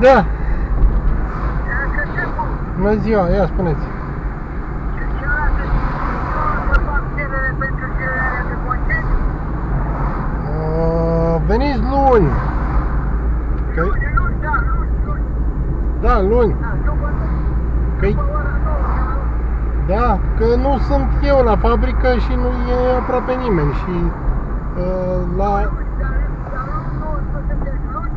Da, Că șeful, bună ziua, ia spuneți. ce ce arată să fac cerere pentru cererea de concediu? Uh, veniți luni. Că, Luni, luni, da, luni, luni. da, luni. Da, după, Că, după ora 9, da, că nu sunt eu la fabrică și nu e aproape nimeni și uh, la... luni, dar, dar luni nu să sunteți luni,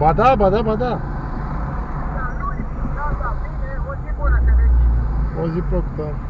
Ba da, ba da, ba da. dar luni, da, da, bine, o zi bună să veniți. O zi plăcută.